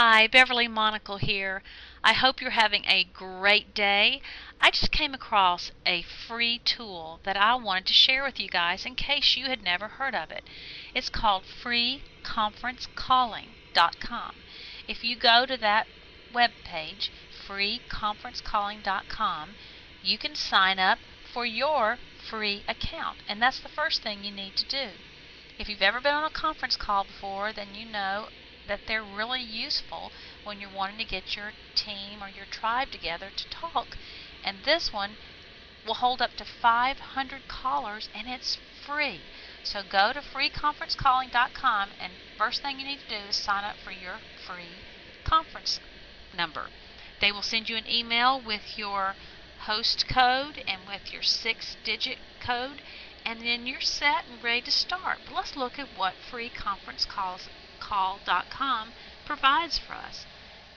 Hi, Beverly Monical here. I hope you're having a great day. I just came across a free tool that I wanted to share with you guys in case you had never heard of it. It's called freeconferencecalling.com. If you go to that web page, freeconferencecalling.com, you can sign up for your free account, and that's the first thing you need to do. If you've ever been on a conference call before, then you know that they're really useful when you're wanting to get your team or your tribe together to talk. And this one will hold up to 500 callers and it's free. So go to freeconferencecalling.com and first thing you need to do is sign up for your free conference number. They will send you an email with your host code and with your six digit code and then you're set and ready to start. But let's look at what free conference calls call.com provides for us.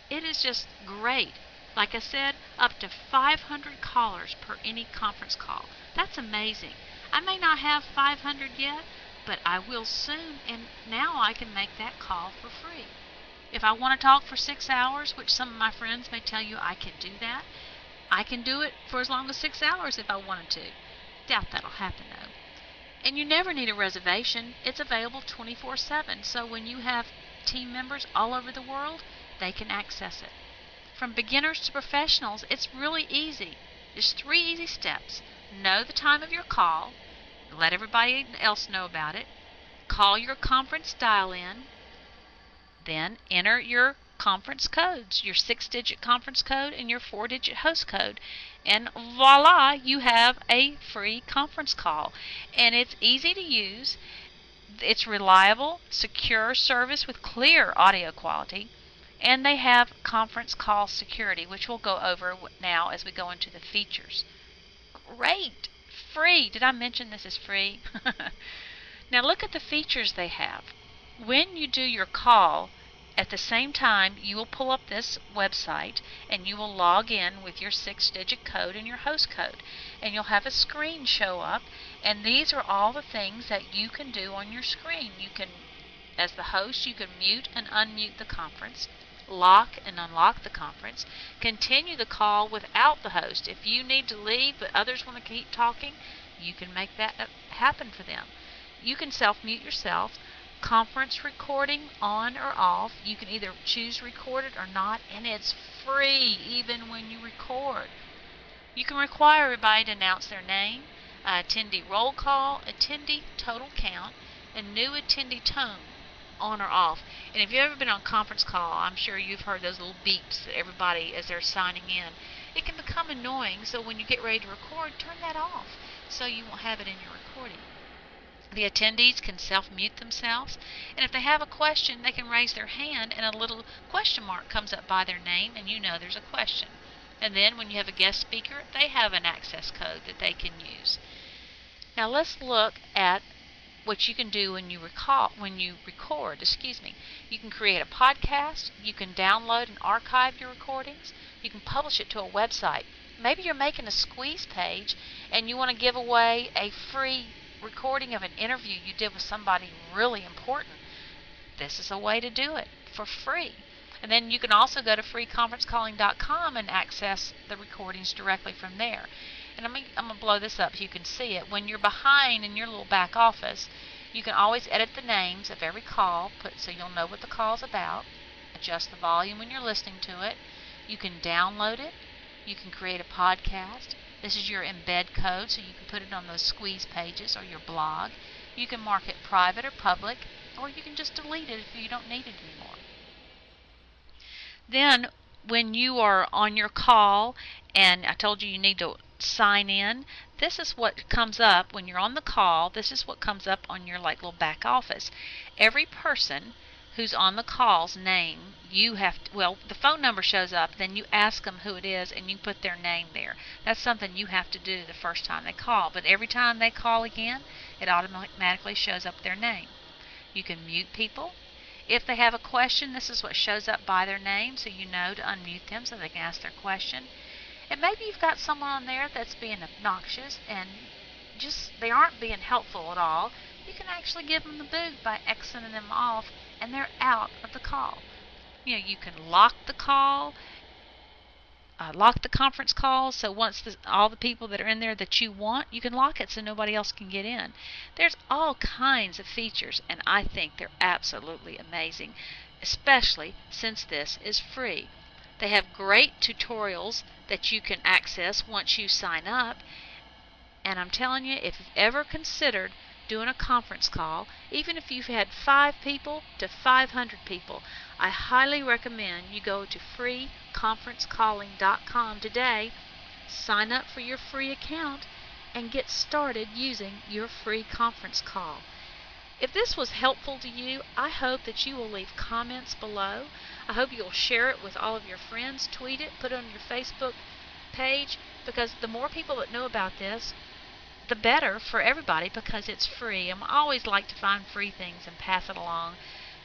It is just great. Like I said, up to 500 callers per any conference call. That's amazing. I may not have 500 yet, but I will soon, and now I can make that call for free. If I want to talk for six hours, which some of my friends may tell you I can do that, I can do it for as long as six hours if I wanted to. Doubt that'll happen though. And you never need a reservation. It's available 24 7. So when you have team members all over the world, they can access it. From beginners to professionals, it's really easy. There's three easy steps. Know the time of your call, let everybody else know about it, call your conference dial in, then enter your conference codes, your six digit conference code and your four digit host code. And voila, you have a free conference call. And it's easy to use. It's reliable, secure service with clear audio quality. And they have conference call security, which we'll go over now as we go into the features. Great! Free! Did I mention this is free? now look at the features they have. When you do your call, at the same time, you will pull up this website and you will log in with your six digit code and your host code. And you'll have a screen show up. And these are all the things that you can do on your screen. You can, as the host, you can mute and unmute the conference, lock and unlock the conference, continue the call without the host. If you need to leave but others want to keep talking, you can make that uh, happen for them. You can self mute yourself conference recording on or off. You can either choose record it or not, and it's free even when you record. You can require everybody to announce their name, uh, attendee roll call, attendee total count, and new attendee tone on or off. And if you've ever been on conference call, I'm sure you've heard those little beeps that everybody as they're signing in. It can become annoying, so when you get ready to record, turn that off so you won't have it in your recording. The attendees can self-mute themselves, and if they have a question, they can raise their hand and a little question mark comes up by their name and you know there's a question. And then when you have a guest speaker, they have an access code that they can use. Now let's look at what you can do when you recall when you record, excuse me. You can create a podcast, you can download and archive your recordings, you can publish it to a website. Maybe you're making a squeeze page and you want to give away a free recording of an interview you did with somebody really important, this is a way to do it for free. And then you can also go to freeconferencecalling.com and access the recordings directly from there. And I'm, I'm going to blow this up so you can see it. When you're behind in your little back office, you can always edit the names of every call put so you'll know what the call's about. Adjust the volume when you're listening to it. You can download it. You can create a podcast. This is your embed code, so you can put it on those squeeze pages or your blog. You can mark it private or public, or you can just delete it if you don't need it anymore. Then, when you are on your call, and I told you you need to sign in, this is what comes up when you're on the call. This is what comes up on your like little back office. Every person who's on the call's name, you have to, well, the phone number shows up, then you ask them who it is and you put their name there. That's something you have to do the first time they call, but every time they call again, it automatically shows up their name. You can mute people. If they have a question, this is what shows up by their name, so you know to unmute them so they can ask their question. And maybe you've got someone on there that's being obnoxious and just they aren't being helpful at all. You can actually give them the boot by exiting them off and they're out of the call. You know, you can lock the call uh, lock the conference call so once the, all the people that are in there that you want, you can lock it so nobody else can get in. There's all kinds of features, and I think they're absolutely amazing, especially since this is free. They have great tutorials that you can access once you sign up, and I'm telling you, if you've ever considered doing a conference call, even if you've had five people to 500 people, I highly recommend you go to freeconferencecalling.com today, sign up for your free account, and get started using your free conference call. If this was helpful to you, I hope that you will leave comments below. I hope you'll share it with all of your friends, tweet it, put it on your Facebook page, because the more people that know about this, the better for everybody because it's free. I'm always like to find free things and pass it along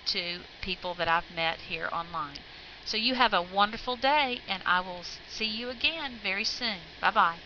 to people that I've met here online. So you have a wonderful day, and I will see you again very soon. Bye bye.